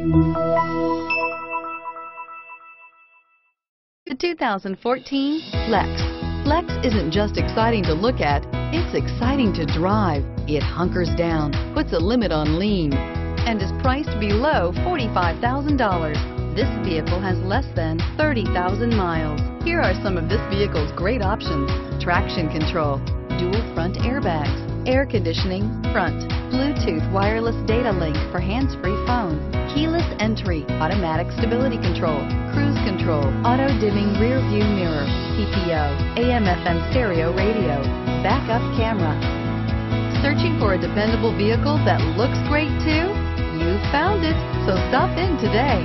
The 2014 Flex. Flex isn't just exciting to look at, it's exciting to drive. It hunkers down, puts a limit on lean, and is priced below $45,000. This vehicle has less than 30,000 miles. Here are some of this vehicle's great options. Traction control, dual front airbags, air conditioning, front, Bluetooth wireless data link for hands-free phone, keyless entry, automatic stability control, cruise control, auto dimming rear view mirror, PPO, AM FM stereo radio, backup camera. Searching for a dependable vehicle that looks great too? You found it, so stop in today.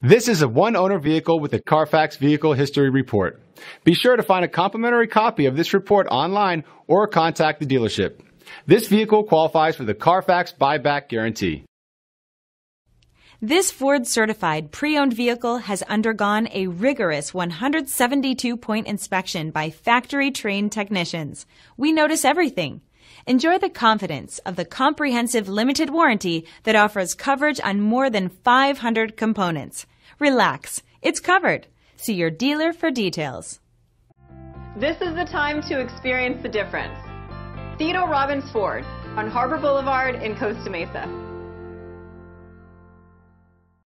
This is a one-owner vehicle with a Carfax Vehicle History Report. Be sure to find a complimentary copy of this report online or contact the dealership. This vehicle qualifies for the Carfax Buyback Guarantee. This Ford certified pre owned vehicle has undergone a rigorous 172 point inspection by factory trained technicians. We notice everything. Enjoy the confidence of the comprehensive limited warranty that offers coverage on more than 500 components. Relax, it's covered. See your dealer for details. This is the time to experience the difference. Theodore Robins Ford on Harbor Boulevard in Costa Mesa.